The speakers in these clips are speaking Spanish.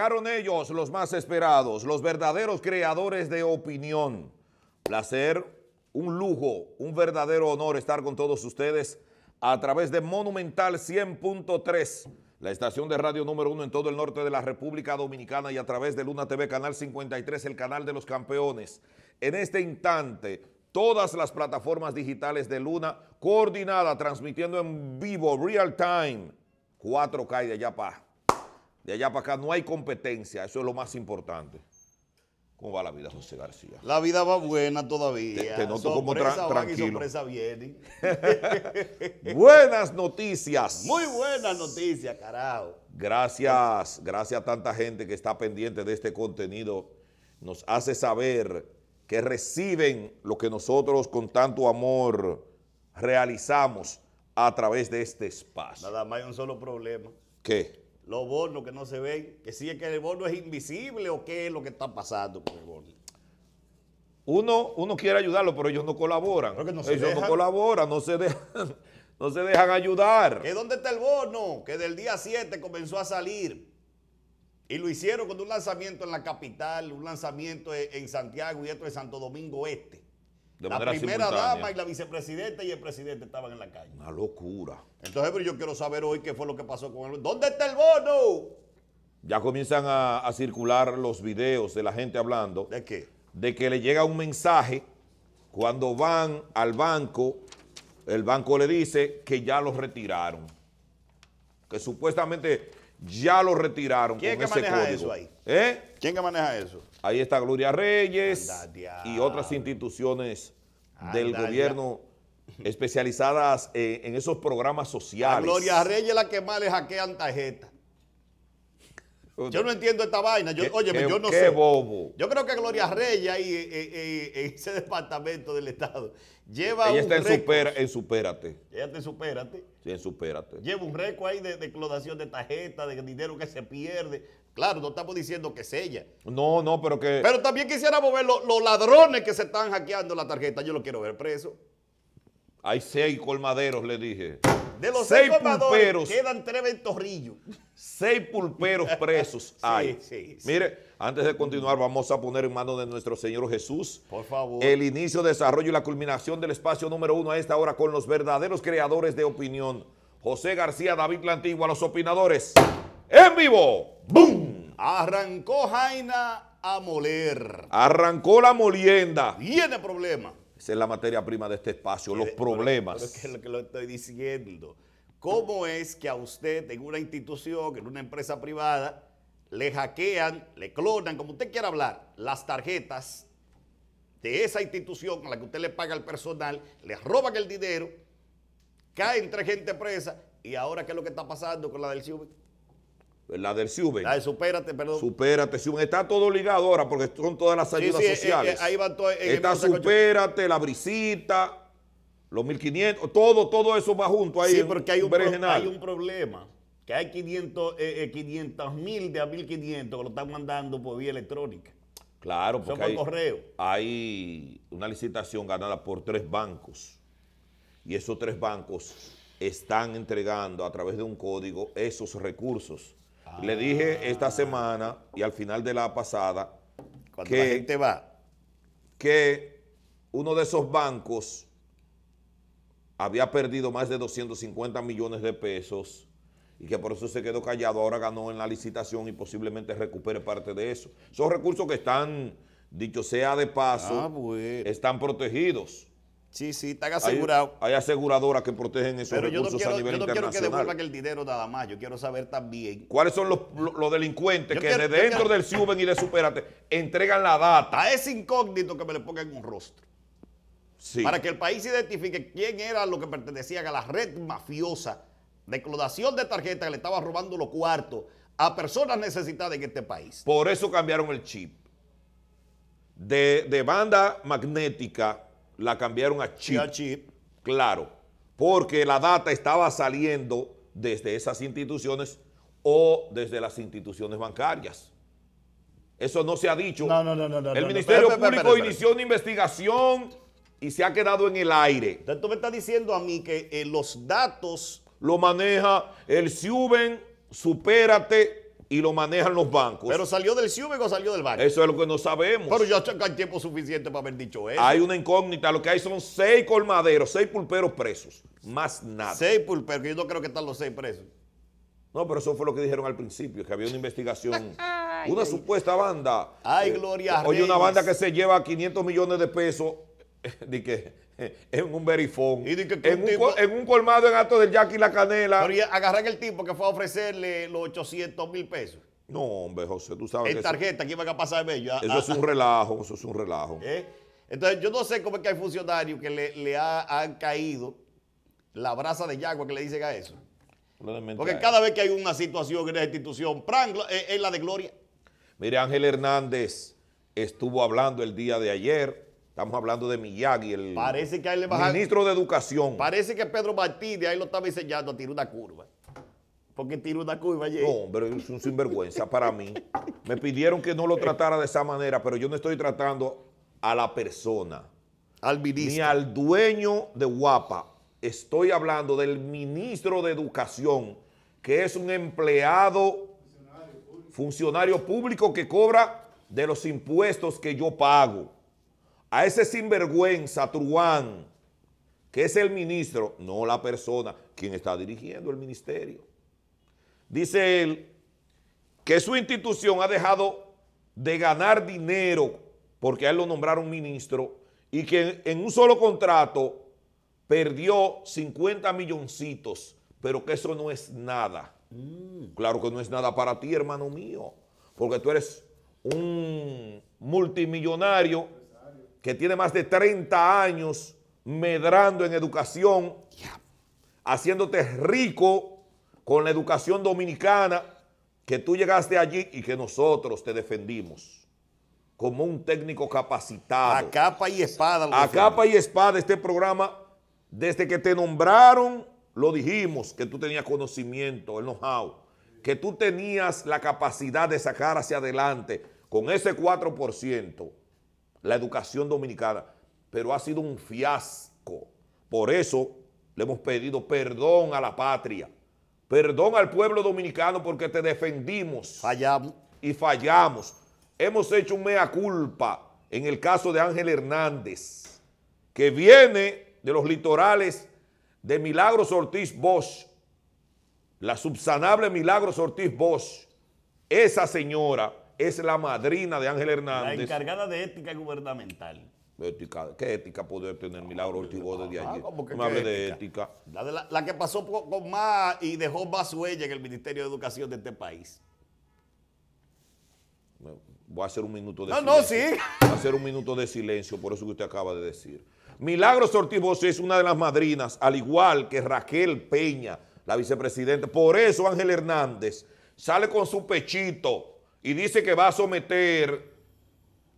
Llegaron ellos, los más esperados, los verdaderos creadores de opinión. Placer, un lujo, un verdadero honor estar con todos ustedes a través de Monumental 100.3, la estación de radio número uno en todo el norte de la República Dominicana y a través de Luna TV, Canal 53, el canal de los campeones. En este instante, todas las plataformas digitales de Luna, coordinada, transmitiendo en vivo, real time, 4K y de allá para de allá para acá no hay competencia, eso es lo más importante. ¿Cómo va la vida, José García? La vida va buena todavía. Te, te noto como tra y tranquilo. sorpresa vienen. Buenas noticias. Muy buena noticia, carajo. Gracias, gracias a tanta gente que está pendiente de este contenido. Nos hace saber que reciben lo que nosotros con tanto amor realizamos a través de este espacio. Nada más hay un solo problema. ¿Qué? Los bonos que no se ven, que si es que el bono es invisible o qué es lo que está pasando con el bono. Uno, uno quiere ayudarlo, pero ellos no colaboran. Que no ellos no colaboran, no se dejan, no se dejan ayudar. ¿Que dónde está el bono? Que del día 7 comenzó a salir. Y lo hicieron con un lanzamiento en la capital, un lanzamiento en en Santiago y otro en Santo Domingo Este. De la manera primera simultánea. dama y la vicepresidenta y el presidente estaban en la calle. Una locura. Entonces, pero yo quiero saber hoy qué fue lo que pasó con el ¿Dónde está el bono? Ya comienzan a, a circular los videos de la gente hablando ¿De qué? de que le llega un mensaje cuando van al banco, el banco le dice que ya los retiraron. Que supuestamente ya los retiraron ¿Quién con que ese maneja código. eso ahí? ¿Eh? ¿Quién que maneja eso? Ahí está Gloria Reyes y otras instituciones del gobierno especializadas en, en esos programas A sociales. Gloria Reyes es la que más le hackean tarjeta. Yo no entiendo esta vaina. Yo, óyeme, yo no qué sé. bobo. Yo creo que Gloria Reyes ahí eh, eh, eh, en ese departamento del Estado lleva Ella un está en, récord. supera, en Supérate. Ella te supérate. Sí, en Supérate. Lleva un récord ahí de, de clonación de tarjeta, de dinero que se pierde. Claro, no estamos diciendo que es ella. No, no, pero que... Pero también quisiéramos ver lo- los ladrones que se están hackeando la tarjeta. Yo lo quiero ver preso. Hay seis colmaderos, le dije. De los seis seis pulperos. quedan tres ventorrillos. Seis pulperos presos hay. sí, sí. Mire, antes de continuar, vamos a poner en manos de nuestro Señor Jesús Por favor. el inicio, desarrollo y la culminación del espacio número uno a esta hora con los verdaderos creadores de opinión. José García, David La Antigua, los opinadores. En vivo. ¡Bum! Arrancó Jaina a moler. Arrancó la molienda. Tiene problema. Esa es la materia prima de este espacio, los Pero- problemas. Pero que es lo que lo estoy diciendo. ¿Cómo es que a usted en una institución, en una empresa privada, le hackean, le clonan, como usted quiera hablar, las tarjetas de esa institución a la que usted le paga al personal, le roban el dinero, caen tres gente presa y ahora qué es lo que está pasando con la del CIUBE? La del Ciuben. La de Supérate, perdón. Supérate, Ciuben. Está todo ligado ahora porque son todas las ayudas sí, eh, sociales. eh, ahí van todas Está. Supérate, la brisita, los 1500, todo, todo eso va junto ahí. Sí, porque hay un, pro- hay un problema. Que hay 500 mil de a 1500 que lo están mandando por vía electrónica. Claro, Son porque por hay, correo. hay una licitación ganada por tres bancos y esos tres bancos están entregando a través de un código esos recursos. Le dije esta semana y al final de la pasada Cuando que- la gente va. que uno de esos bancos había perdido más de 250 millones de pesos y que por eso se quedó callado, ahora ganó en la licitación y posiblemente recupere parte de eso. Son recursos que están, dicho sea de paso, Ah, bueno. están protegidos. Sí, sí, están asegurados. hay aseguradoras que protegen esos Pero yo no, recursos quiero, a nivel yo no quiero que devuelvan el dinero nada más. Yo quiero saber también. ¿Cuáles son los, los- los delincuentes Yo que quiero- de dentro del Ciuben y de Supérate entregan la data? A ese incógnito que me le pongan un rostro. Sí. para que el país identifique quién era lo que pertenecían a la red mafiosa de clonación de tarjetas que le estaba robando los cuartos a personas necesitadas en este país. Por eso cambiaron el chip. De, de banda magnética la cambiaron a chip. Chip. Claro, porque la data estaba saliendo desde esas instituciones o desde las instituciones bancarias. Eso no se ha dicho. No, no, no, no, El no, Ministerio Público espera, espera. inició una investigación y se ha quedado en el aire. Entonces tú me estás diciendo a mí que eh, los datos, Lo maneja el Suben, Supérate y lo manejan los bancos. pero salió del CIUBEC o salió del banco. Eso es lo que no sabemos. Pero ya el tiempo suficiente para haber dicho eso. Hay una incógnita. Lo que hay son seis colmaderos, seis pulperos presos. Más nada. Seis pulperos, que yo no creo que están los seis presos. No, pero eso fue lo que dijeron al principio, que había una investigación. una supuesta banda. Ay, Eh, Gloria Oye, una Reyes. banda que se lleva 500 millones de pesos de que, en un verifón. Y que- que en, un un, tipo- co- en un colmado en Alto del Yaqui y la Canela. Pero agarran el tipo que fue a ofrecerle los 800 mil pesos no, hombre, José, tú sabes que en eso, tarjeta que iban a pasar de ellos. eso es un relajo, eso es un relajo. ¿Eh? Entonces, yo no sé cómo es que hay funcionarios que le, le ha- han caído la brasa de yagua que le dicen a eso. Porque cada vez que hay una situación en la institución, ¡pran! es, es la de Gloria. Mire, Ángel Hernández estuvo hablando el día de ayer. Estamos hablando de Miyagi, el Parece que le ministro de Educación. Parece que Pedro Martínez ahí lo estaba enseñando a tirar una curva. Porque tiró una curva ayer. No, hombre, es un sinvergüenza para mí. Me pidieron que no lo tratara de esa manera, pero yo no estoy tratando a la persona, al ni ministro. al dueño de Guapa. Estoy hablando del ministro de Educación, que es un empleado, funcionario público que cobra de los impuestos que yo pago. A ese sinvergüenza, Truán, que es el ministro, no la persona, quien está dirigiendo el ministerio. Dice él que su institución ha dejado de ganar dinero porque a él lo nombraron ministro y que en un solo contrato perdió 50 milloncitos, pero que eso no es nada. Claro que no es nada para ti, hermano mío, porque tú eres un multimillonario que tiene más de 30 años medrando en educación, haciéndote rico con la educación dominicana, que tú llegaste allí y que nosotros te defendimos como un técnico capacitado. A capa y espada. lo A capa y espada este programa, desde que te nombraron, lo dijimos, que tú tenías conocimiento, el know-how, que tú tenías la capacidad de sacar hacia adelante con ese 4% la educación dominicana, pero ha sido un fiasco. Por eso le hemos pedido perdón a la patria, perdón al pueblo dominicano porque te defendimos Fallamos. y fallamos. Hemos hecho un mea culpa en el caso de Ángel Hernández, que viene de los litorales de Milagros Ortiz Bosch, la subsanable Milagros Ortiz Bosch. Esa señora es la madrina de Ángel La Hernández. encargada de ética gubernamental. Ética, ¿Qué ética puede tener Milagro Ortiz desde Ah, ayer? ¿cómo que No me hable de ética? La, de la, la que pasó con más y dejó más huella en el Ministerio de Educación de este país. Voy a hacer un minuto de No, no, silencio. sí. Voy a hacer un minuto de silencio por eso que usted acaba de decir. Milagros Ortiz es una de las madrinas, al igual que Raquel Peña, la vicepresidenta. Por eso Ángel Hernández sale con su pechito y dice que va a someter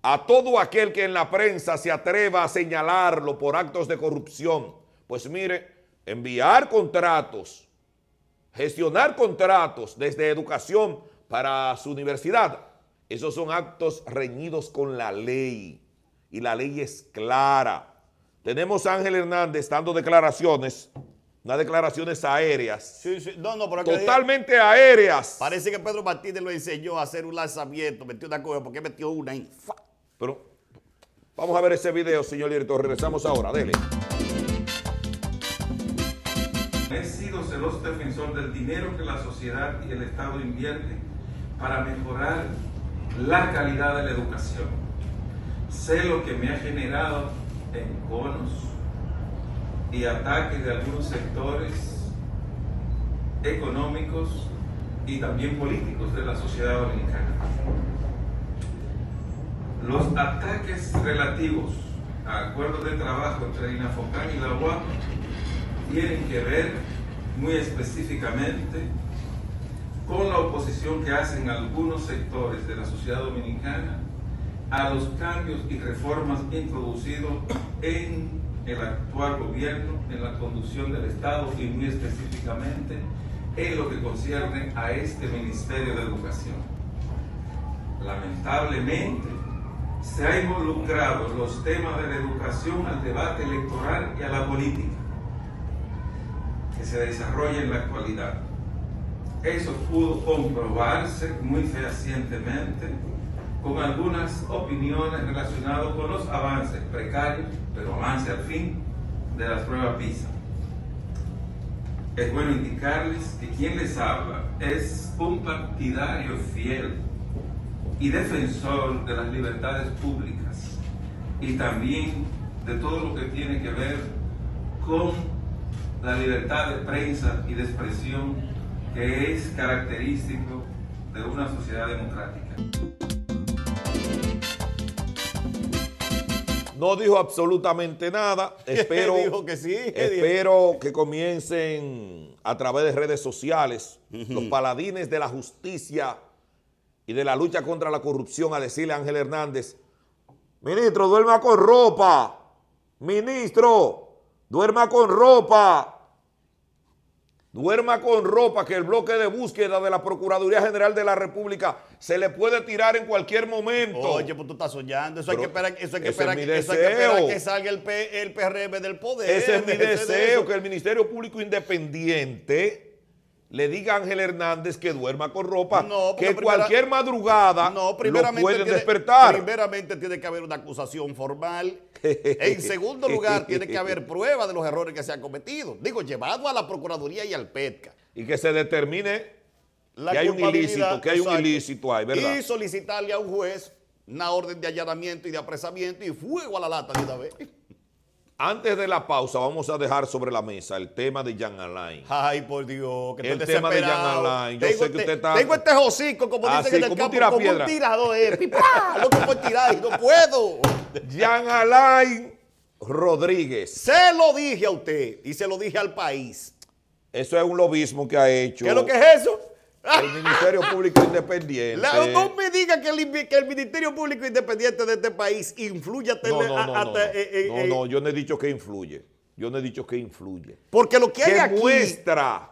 a todo aquel que en la prensa se atreva a señalarlo por actos de corrupción. Pues mire, enviar contratos, gestionar contratos desde educación para su universidad, esos son actos reñidos con la ley. Y la ley es clara. Tenemos a Ángel Hernández dando declaraciones, unas declaraciones aéreas, Sí, sí. No, no, pero totalmente aéreas. parece que Pedro Martínez lo enseñó a hacer un lanzamiento, metió una cosa, porque metió una ahí. ¡fa! Pero vamos a ver ese video, señor director. Regresamos ahora. Dele. He sido celoso defensor del dinero que la sociedad y el Estado invierten para mejorar la calidad de la educación. Sé lo que me ha generado enconos y ataques de algunos sectores económicos y también políticos de la sociedad dominicana. Los ataques relativos a acuerdos de trabajo entre INAFOCAN y la UAP tienen que ver muy específicamente con la oposición que hacen algunos sectores de la sociedad dominicana a los cambios y reformas introducidos en el actual gobierno, en la conducción del Estado y muy específicamente en lo que concierne a este Ministerio de Educación. Lamentablemente, se ha involucrado los temas de la educación al debate electoral y a la política que se desarrolla en la actualidad. Eso pudo comprobarse muy fehacientemente con algunas opiniones relacionadas con los avances precarios, pero avance al fin, de las pruebas PISA. Es bueno indicarles que quien les habla es un partidario fiel y defensor de las libertades públicas y también de todo lo que tiene que ver con la libertad de prensa y de expresión que es característico de una sociedad democrática. No dijo absolutamente nada. Espero, Dijo que sí, ¿qué dijo? espero que comiencen a través de redes sociales los paladines de la justicia y de la lucha contra la corrupción a decirle a Ángel Hernández, ministro, duerma con ropa. Ministro, duerma con ropa. Duerma con ropa que el bloque de búsqueda de la Procuraduría General de la República se le puede tirar en cualquier momento. Oye, pues tú estás soñando. Eso hay que esperar, eso hay que, esperar, es eso hay que, esperar que salga el, P- el PRM del poder. Ese es mi de deseo, que el Ministerio Público Independiente le diga a Ángel Hernández que duerma con ropa, No, que primera- cualquier madrugada No, lo primeramente pueden tiene, despertar. Primeramente tiene que haber una acusación formal. en segundo lugar, tiene que haber prueba de los errores que se han cometido. Digo, llevado a la Procuraduría y al PETCA. y que se determine La que hay un ilícito, que hay un ilícito ahí, ¿verdad? Y solicitarle a un juez una orden de allanamiento y de apresamiento y fuego a la lata de una vez. Antes de la pausa, vamos a dejar sobre la mesa el tema de Jan Alain. Ay, por Dios, que El tema de. Jan Alain, yo tengo sé que este- usted está- Tengo este hocico, como Así, dicen en el como campo, como un tirador, eh, pipá, loco por tirar y no puedo. Jan Alain Rodríguez. Se lo dije a usted y se lo dije al país. Eso es un lobismo que ha hecho ¿Qué es lo que es eso? El Ministerio Público Independiente. La- no me diga que el, invi- que el Ministerio Público Independiente de este país influye hasta, No, no, a- no, hasta, no, eh, eh, eh, yo no he dicho que influye. Yo no he dicho que influye. Porque lo que hay Que aquí. muestra,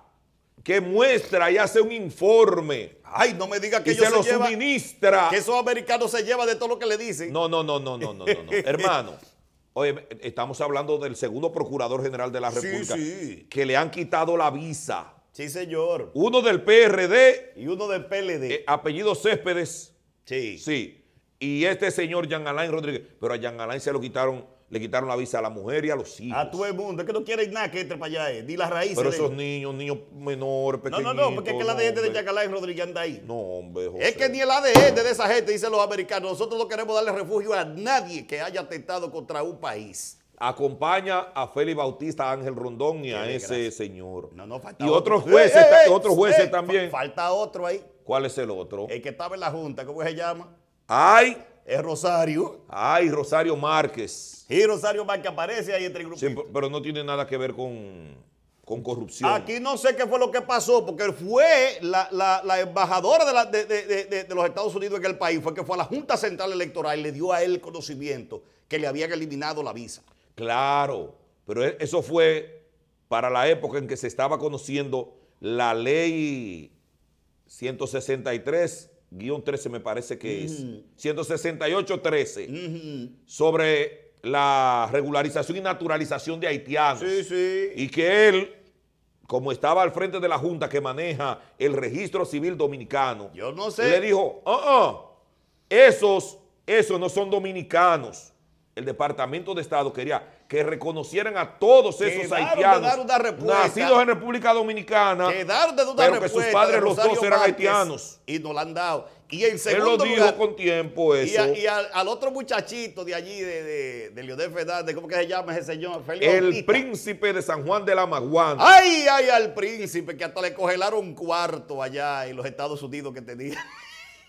que muestra y hace un informe Ay, no me diga que y ellos se lo se llevan- suministra. que esos americanos se llevan de todo lo que le dicen. No, no, no, no, no, no, no, no. Hermano, oye, estamos hablando del segundo procurador general de la Sí, República sí. que le han quitado la visa. Sí, señor. Uno del PRD, Y uno del PLD. eh, apellido Céspedes, sí. sí. Y este señor Jean Alain Rodríguez, pero a Jean Alain se lo quitaron, le quitaron la visa a la mujer y a los hijos. A todo el mundo. Es que no quieren nada que entre para allá. eh. Ni las raíces. Pero esos niños, niños menores, No, pequeñitos. no, no, porque es que el ADN de hombre. Yacalá y Rodríguez anda ahí. No, hombre, José. Es que ni el ADN de esa gente, dicen los americanos. Nosotros no queremos darle refugio a nadie que haya atentado contra un país. Acompaña a Félix Bautista, a Ángel Rondón y a Qué ese señor. No, no, falta y otro. otros jueces, otros jueces también. fa- Falta otro ahí. ¿Cuál es el otro? El que estaba en la Junta, ¿cómo se llama? Ay, Es Rosario. ay, Rosario Márquez. Y Rosario más que aparece ahí entre el Sí, grupito. pero no tiene nada que ver con, con corrupción. Aquí no sé qué fue lo que pasó, porque fue la, la- la embajadora de, la- de- de- de- los Estados Unidos en el país, fue que fue a la Junta Central Electoral y le dio a él conocimiento que le habían eliminado la visa. Claro, pero e- eso fue para la época en que se estaba conociendo la ley 163-13, me parece que es. 168-13, sobre la regularización y naturalización de haitianos. Sí, sí. Y que él, como estaba al frente de la Junta que maneja el registro civil dominicano, Yo no sé. le dijo, ah, esos, esos no son dominicanos. El Departamento de Estado quería que reconocieran a todos esos Quedaron haitianos nacidos en República Dominicana, Quedaron de dar pero que sus padres los Rosario dos eran Márquez haitianos. Y nos la han dado. Y en Él segundo lo dijo lugar, con tiempo y, eso. a- y al, al otro muchachito de allí, de, de, de Leonel Fernández, ¿cómo que se llama ese señor? Félix el príncipe de San Juan de la Maguana. Ay, ay, al príncipe, que hasta le congelaron un cuarto allá en los Estados Unidos que tenía.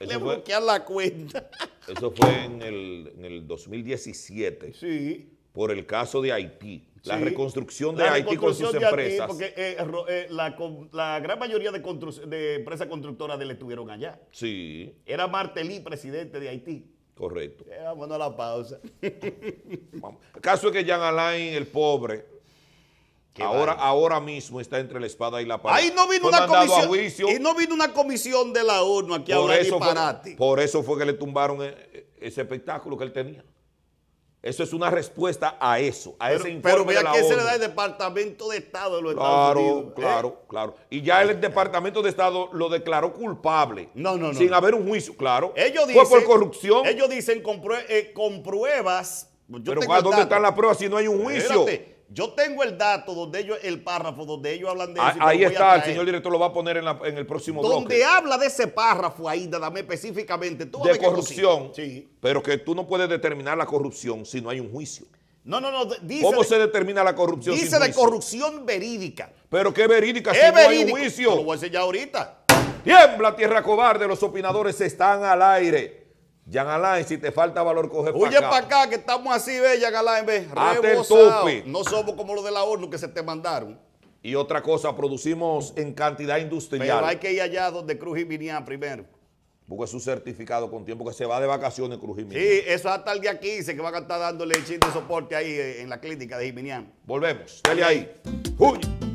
Le bloquean la cuenta. eso fue en, el, en el 2017 Sí. por el caso de Haití. La Sí. reconstrucción de La Haití con sus de Haití, empresas. porque eh, eh, la, gran mayoría de, de empresas constructoras de él estuvieron allá. Sí, Era Martelly, presidente de Haití. correcto. Eh, vámonos a la pausa. Vamos. El caso es que Jean Alain, el pobre, Qué ahora, ahora mismo está entre la espada y la pared. Ahí no vino Fue una comisión. juicio. Y no vino una comisión de la ONU aquí a hablar eso disparate. fue, por eso fue que le tumbaron e- ese espectáculo que él tenía. Eso es una respuesta a eso, a ese informe pero de vea la que se le da el Departamento de Estado de los Estados Claro, Unidos. ¿eh? claro, claro. Y ya el Departamento de Estado lo declaró culpable. No, no, no, Sin no. haber un juicio, claro. Ellos Fue dicen, por corrupción. Ellos dicen con, prue- eh, con pruebas. Yo pero ¿dónde están las pruebas si no hay un juicio? Espérate, yo tengo el dato donde ellos, el párrafo donde ellos hablan de eso. Ah, Ahí está, el señor director lo va a poner en, la- en el próximo Donde bloque. habla de ese párrafo ahí, dame específicamente. tú De qué corrupción. Sí. Pero que tú no puedes determinar la corrupción si no hay un juicio. No, no, no. Dice, ¿Cómo de, se determina la corrupción dice sin de juicio? corrupción verídica. Pero qué verídica si es no hay un verídico. Te lo juicio. voy a enseñar ahorita. Tiembla, tierra cobarde, los opinadores están al aire. Jan Alain, si te falta valor, coge Oye, para para acá. acá, que estamos así, bella, Galán, ve. Hazte el tope. No somos como los de la ONU que se te mandaron. Y otra cosa, producimos en cantidad industrial. Pero hay que ir allá donde Cruz y Minian primero. Porque es un certificado con tiempo que se va de vacaciones, Cruz Jiménez. Sí, eso hasta el día 15 que van a estar dándole el chin de soporte ahí eh, en la clínica de Jiminian. Volvemos. Dale ahí. Uy.